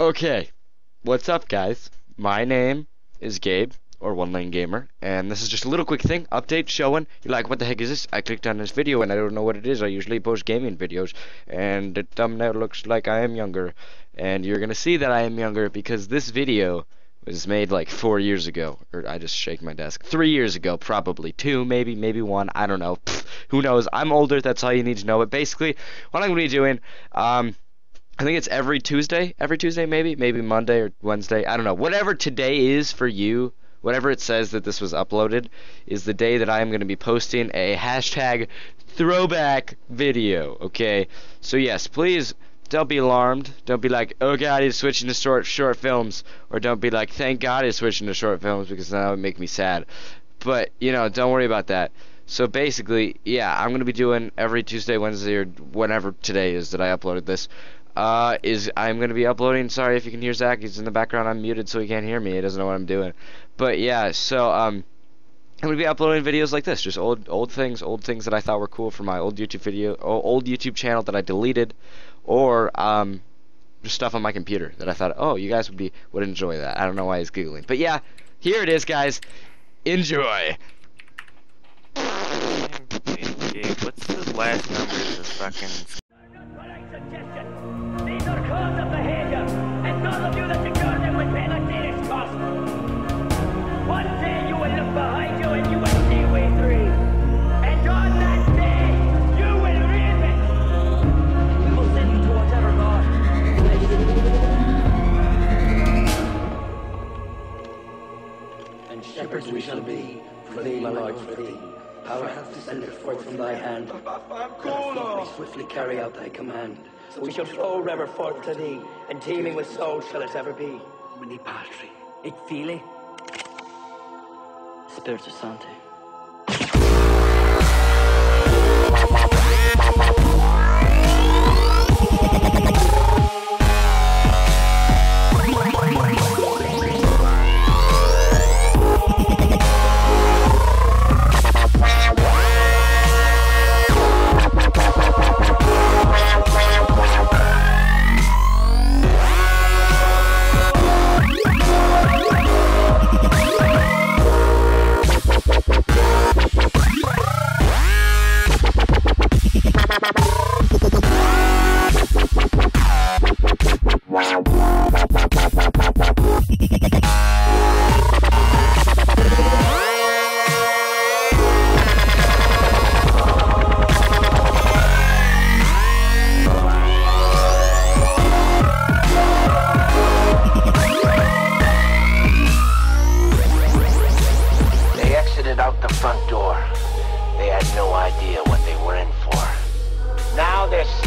Okay, what's up, guys? My name is Gabe, or One Lane Gamer, and this is just a little quick thing, update, showing. You're like, what the heck is this? I clicked on this video and I don't know what it is. I usually post gaming videos, and the thumbnail looks like I am younger. And you're gonna see that I am younger because this video was made like four years ago, or I just shake my desk. Three years ago, probably. Two, maybe, maybe one. I don't know. Pfft, who knows? I'm older. That's all you need to know. But basically, what I'm gonna be doing, um, I think it's every Tuesday, every Tuesday maybe, maybe Monday or Wednesday. I don't know. Whatever today is for you, whatever it says that this was uploaded, is the day that I am going to be posting a hashtag throwback video. Okay, so yes, please don't be alarmed. Don't be like, oh God, he's switching to short short films, or don't be like, thank God he's switching to short films because that would make me sad. But you know, don't worry about that. So basically, yeah, I'm gonna be doing every Tuesday, Wednesday, or whenever today is that I uploaded this uh, is I'm going to be uploading. Sorry if you can hear Zach. He's in the background. I'm muted so he can't hear me. He doesn't know what I'm doing. But yeah, so um, I'm going to be uploading videos like this, just old old things, old things that I thought were cool from my old YouTube video, old YouTube channel that I deleted, or um, just stuff on my computer that I thought, oh, you guys would be would enjoy that. I don't know why he's giggling, but yeah, here it is, guys. Enjoy. What's the last number of fucking we shall be, for thee, my Lord, for thee. Power hath descended forth from thy hand. We swiftly carry out thy command. So we shall flow ever forth to thee, and teeming with souls shall it ever be. Mini patri, et fili, Spiritus Sancti.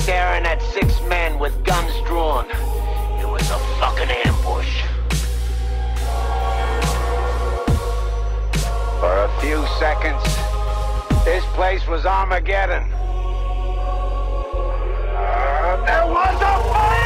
Staring at six men with guns drawn. Seconds, this place was Armageddon. Uh, there was a fire!